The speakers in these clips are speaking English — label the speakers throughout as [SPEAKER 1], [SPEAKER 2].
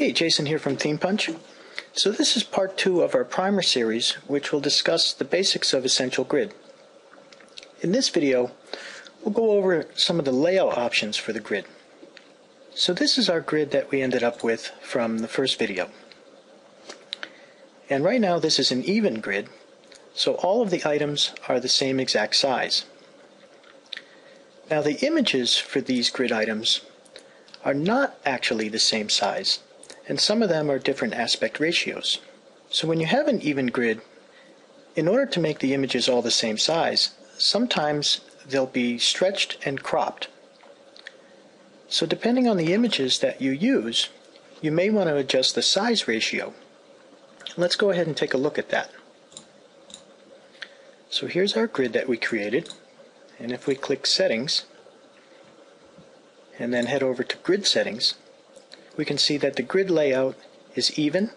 [SPEAKER 1] Hey, Jason here from ThemePunch. So this is part two of our primer series, which will discuss the basics of Essential Grid. In this video, we'll go over some of the layout options for the grid. So this is our grid that we ended up with from the first video. And right now this is an even grid, so all of the items are the same exact size. Now the images for these grid items are not actually the same size and some of them are different aspect ratios. So when you have an even grid, in order to make the images all the same size, sometimes they'll be stretched and cropped. So depending on the images that you use, you may want to adjust the size ratio. Let's go ahead and take a look at that. So here's our grid that we created, and if we click Settings, and then head over to Grid Settings, we can see that the grid layout is even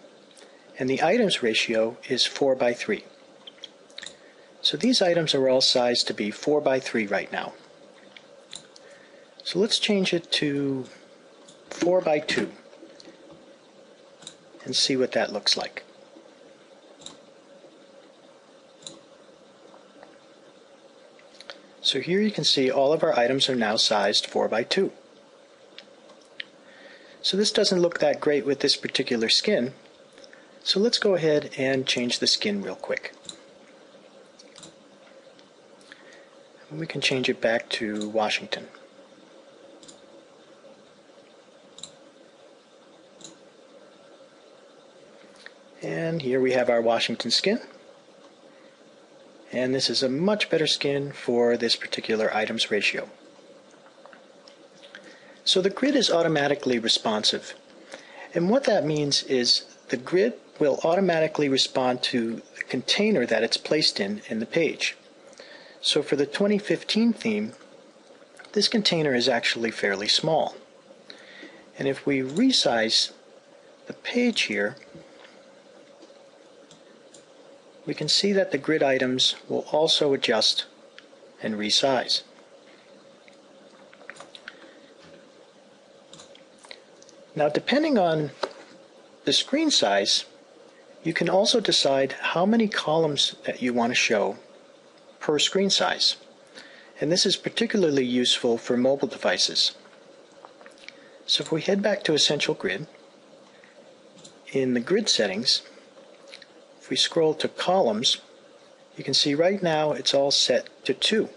[SPEAKER 1] and the items ratio is 4 by 3. So these items are all sized to be 4 by 3 right now. So let's change it to 4 by 2 and see what that looks like. So here you can see all of our items are now sized 4 by 2. So this doesn't look that great with this particular skin. So let's go ahead and change the skin real quick. we can change it back to Washington. And here we have our Washington skin. And this is a much better skin for this particular items ratio. So the grid is automatically responsive. And what that means is the grid will automatically respond to the container that it's placed in in the page. So for the 2015 theme, this container is actually fairly small. And if we resize the page here, we can see that the grid items will also adjust and resize. Now depending on the screen size, you can also decide how many columns that you want to show per screen size. And this is particularly useful for mobile devices. So if we head back to Essential Grid, in the grid settings, if we scroll to columns, you can see right now it's all set to 2.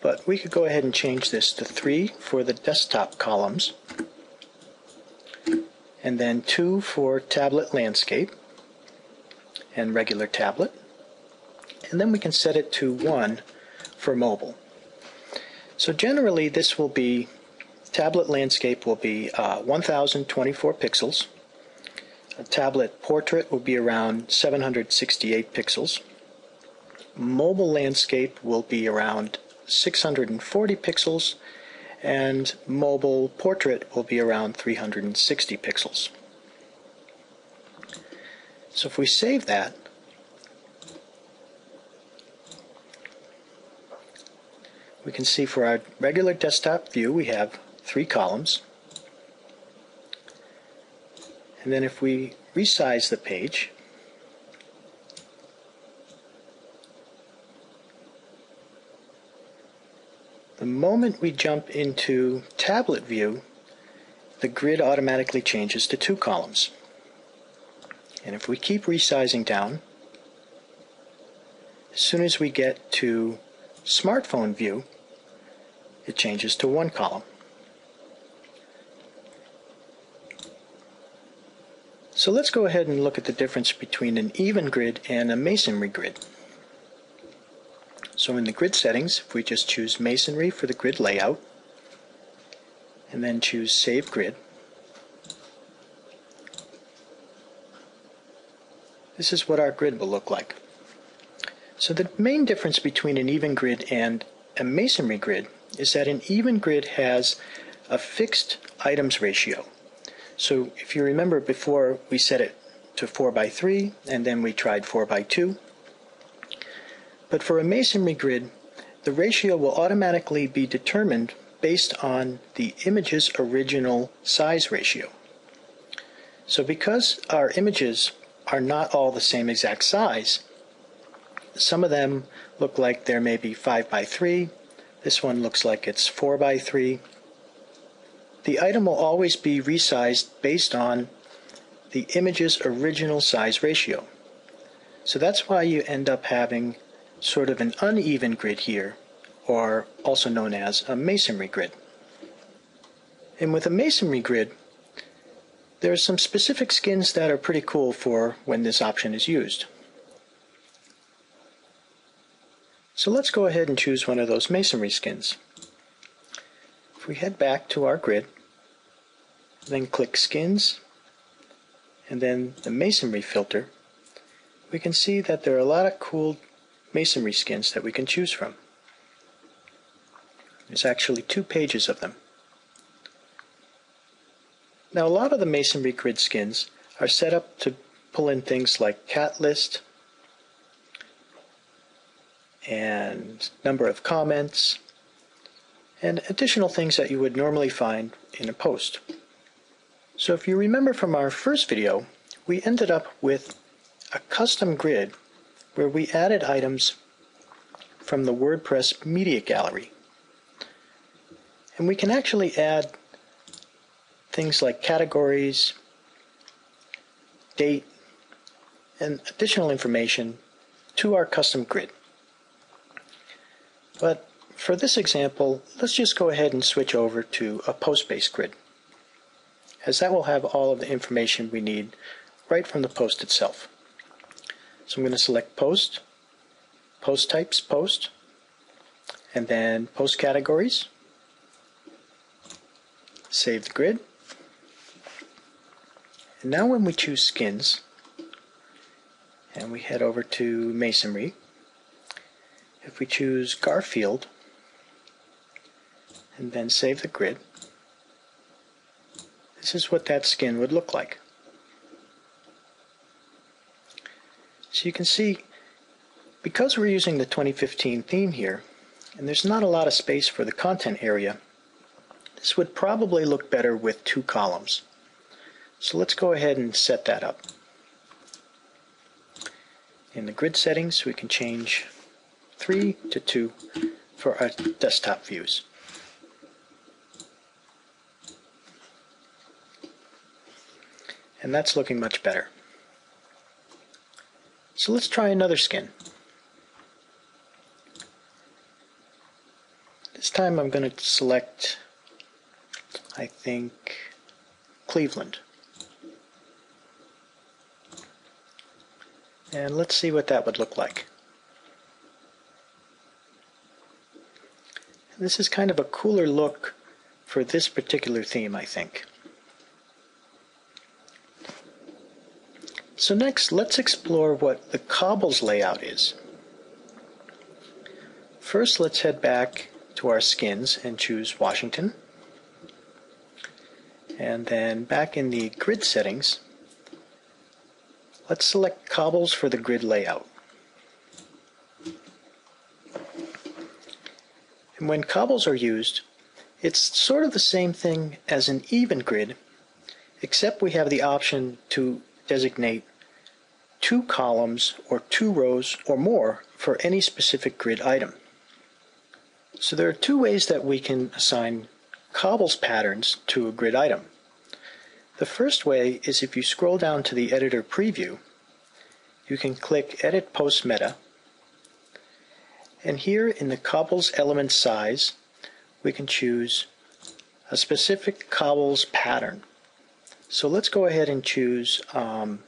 [SPEAKER 1] But we could go ahead and change this to 3 for the desktop columns, and then 2 for tablet landscape and regular tablet. And then we can set it to 1 for mobile. So generally this will be, tablet landscape will be uh, 1024 pixels. A tablet portrait will be around 768 pixels. Mobile landscape will be around 640 pixels and mobile portrait will be around 360 pixels. So if we save that, we can see for our regular desktop view we have three columns. And then if we resize the page, The moment we jump into tablet view, the grid automatically changes to two columns. And if we keep resizing down, as soon as we get to smartphone view, it changes to one column. So let's go ahead and look at the difference between an even grid and a masonry grid. So in the grid settings, if we just choose masonry for the grid layout, and then choose Save Grid, this is what our grid will look like. So the main difference between an even grid and a masonry grid is that an even grid has a fixed items ratio. So if you remember before we set it to 4 by 3 and then we tried 4 by 2 but for a masonry grid, the ratio will automatically be determined based on the image's original size ratio. So because our images are not all the same exact size, some of them look like they're maybe 5 by 3, this one looks like it's 4 by 3. The item will always be resized based on the image's original size ratio. So that's why you end up having sort of an uneven grid here, or also known as a masonry grid. And with a masonry grid, there are some specific skins that are pretty cool for when this option is used. So let's go ahead and choose one of those masonry skins. If we head back to our grid, then click skins, and then the masonry filter, we can see that there are a lot of cool masonry skins that we can choose from. There's actually two pages of them. Now a lot of the masonry grid skins are set up to pull in things like cat list, and number of comments, and additional things that you would normally find in a post. So if you remember from our first video, we ended up with a custom grid where we added items from the WordPress Media Gallery. And we can actually add things like categories, date, and additional information to our custom grid. But for this example, let's just go ahead and switch over to a post-based grid, as that will have all of the information we need right from the post itself. So I'm going to select Post, Post Types, Post, and then Post Categories. Save the grid. And now when we choose Skins, and we head over to Masonry, if we choose Garfield and then save the grid, this is what that skin would look like. So you can see, because we're using the 2015 theme here, and there's not a lot of space for the content area, this would probably look better with two columns. So let's go ahead and set that up. In the grid settings, we can change 3 to 2 for our desktop views. And that's looking much better. So let's try another skin. This time I'm going to select, I think, Cleveland. And let's see what that would look like. This is kind of a cooler look for this particular theme, I think. So next, let's explore what the cobbles layout is. First, let's head back to our skins and choose Washington. And then back in the grid settings, let's select cobbles for the grid layout. And when cobbles are used, it's sort of the same thing as an even grid, except we have the option to designate two columns or two rows or more for any specific grid item. So there are two ways that we can assign cobbles patterns to a grid item. The first way is if you scroll down to the editor preview, you can click Edit Post Meta and here in the cobbles element size, we can choose a specific cobbles pattern. So let's go ahead and choose um,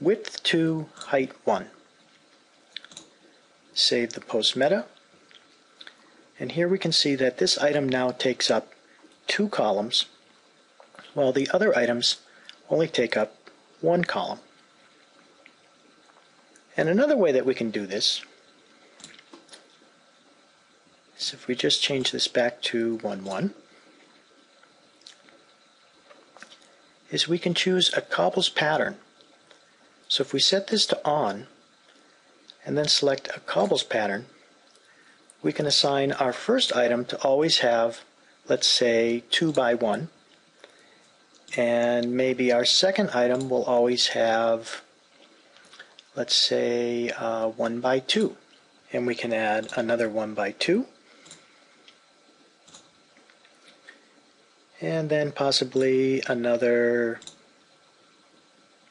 [SPEAKER 1] width 2, height 1. Save the post meta. And here we can see that this item now takes up two columns, while the other items only take up one column. And another way that we can do this is if we just change this back to 1, 1, is we can choose a cobbles pattern. So if we set this to on, and then select a cobbles pattern, we can assign our first item to always have let's say 2 by 1. And maybe our second item will always have, let's say, uh, 1 by 2. And we can add another 1 by 2. And then possibly another,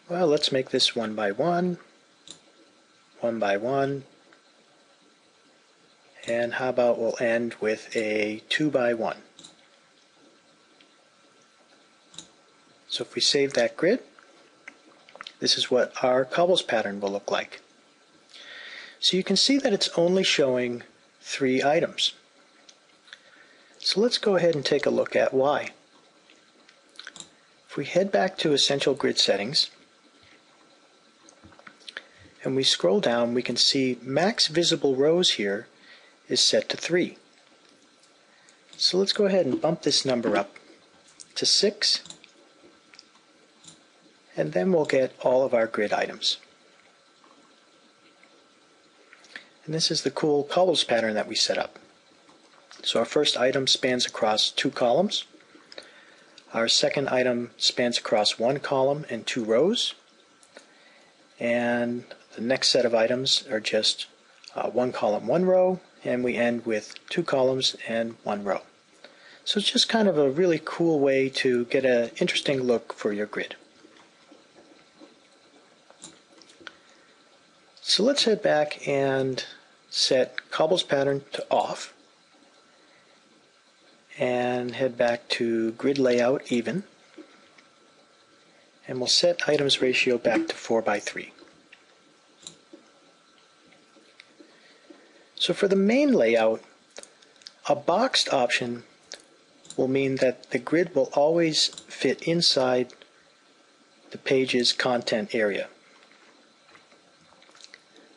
[SPEAKER 1] well, let's make this 1 by 1, 1 by 1, and how about we'll end with a 2 by 1. So if we save that grid, this is what our cobbles pattern will look like. So you can see that it's only showing three items. So let's go ahead and take a look at why. If we head back to Essential Grid Settings, and we scroll down, we can see max visible rows here is set to 3. So let's go ahead and bump this number up to 6 and then we'll get all of our grid items. And this is the cool cobbles pattern that we set up. So our first item spans across two columns. Our second item spans across one column and two rows. And the next set of items are just uh, one column, one row, and we end with two columns and one row. So it's just kind of a really cool way to get an interesting look for your grid. So let's head back and set cobbles pattern to off and head back to grid layout even and we'll set items ratio back to 4 by 3. So for the main layout, a boxed option will mean that the grid will always fit inside the page's content area.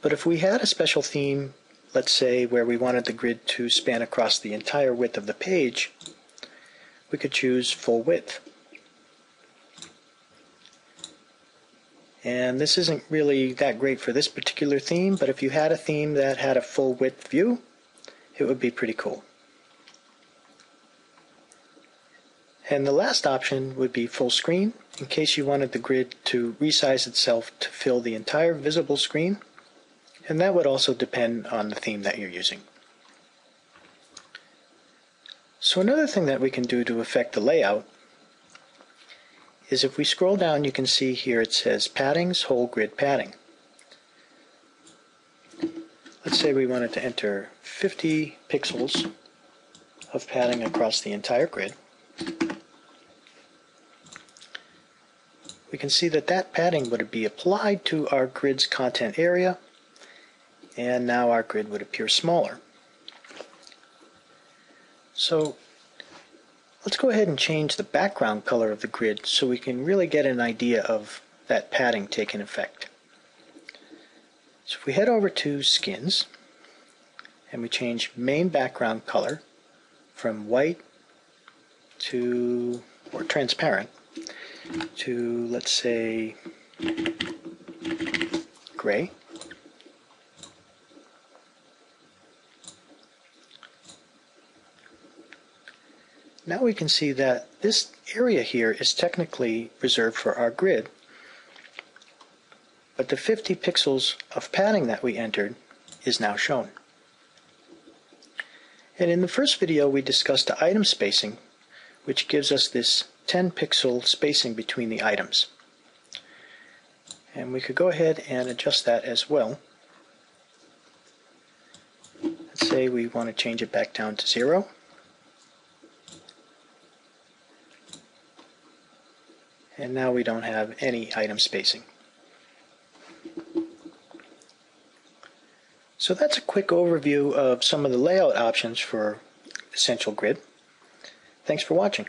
[SPEAKER 1] But if we had a special theme, let's say where we wanted the grid to span across the entire width of the page, we could choose full width. And this isn't really that great for this particular theme, but if you had a theme that had a full width view, it would be pretty cool. And the last option would be full screen, in case you wanted the grid to resize itself to fill the entire visible screen. And that would also depend on the theme that you're using. So another thing that we can do to affect the layout is if we scroll down, you can see here it says paddings, whole grid padding. Let's say we wanted to enter 50 pixels of padding across the entire grid. We can see that that padding would be applied to our grid's content area, and now our grid would appear smaller. So Let's go ahead and change the background color of the grid so we can really get an idea of that padding taking effect. So if we head over to skins and we change main background color from white to, or transparent, to let's say gray. Now we can see that this area here is technically reserved for our grid, but the 50 pixels of padding that we entered is now shown. And in the first video we discussed the item spacing, which gives us this 10 pixel spacing between the items. And we could go ahead and adjust that as well. Let's say we want to change it back down to zero. And now we don't have any item spacing. So that's a quick overview of some of the layout options for Essential Grid. Thanks for watching.